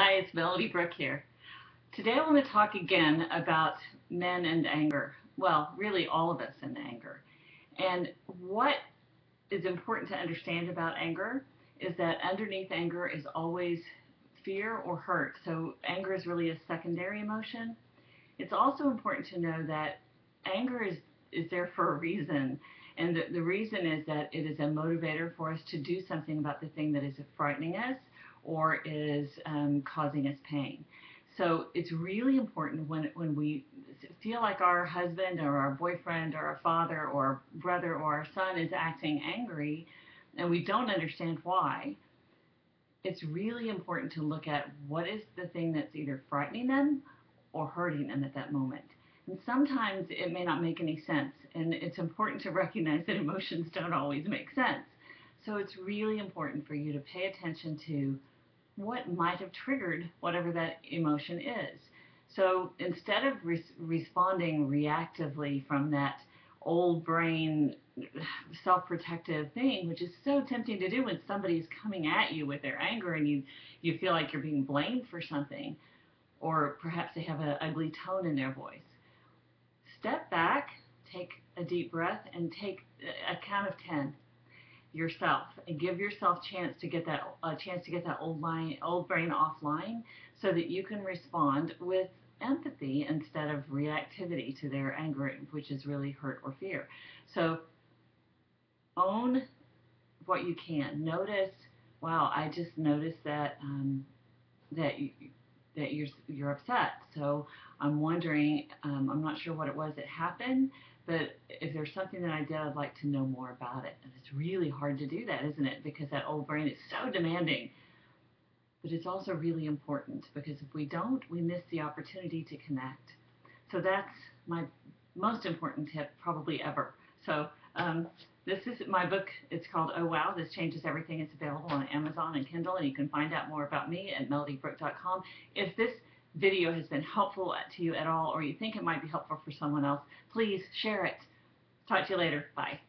Hi, it's Melody Brooke here. Today I want to talk again about men and anger. Well, really all of us and anger. And what is important to understand about anger is that underneath anger is always fear or hurt. So anger is really a secondary emotion. It's also important to know that anger is, is there for a reason. And the, the reason is that it is a motivator for us to do something about the thing that is frightening us or is um, causing us pain. So it's really important when when we feel like our husband or our boyfriend or our father or our brother or our son is acting angry and we don't understand why, it's really important to look at what is the thing that's either frightening them or hurting them at that moment. And sometimes it may not make any sense, and it's important to recognize that emotions don't always make sense. So it's really important for you to pay attention to what might have triggered whatever that emotion is. So instead of re responding reactively from that old brain self-protective thing, which is so tempting to do when somebody's coming at you with their anger and you, you feel like you're being blamed for something, or perhaps they have an ugly tone in their voice. Step back, take a deep breath, and take a count of 10 yourself and give yourself chance to get that a chance to get that old line old brain offline so that you can respond with empathy instead of reactivity to their anger which is really hurt or fear. So own what you can. Notice wow I just noticed that um, that you, that you're you're upset so I'm wondering um, I'm not sure what it was that happened but if there's something that I did, I'd like to know more about it. And it's really hard to do that, isn't it? Because that old brain is so demanding. But it's also really important because if we don't, we miss the opportunity to connect. So that's my most important tip probably ever. So um, this is my book. It's called Oh Wow, This Changes Everything. It's available on Amazon and Kindle, and you can find out more about me at melodybrooke.com. If this video has been helpful to you at all or you think it might be helpful for someone else, please share it. Talk to you later. Bye.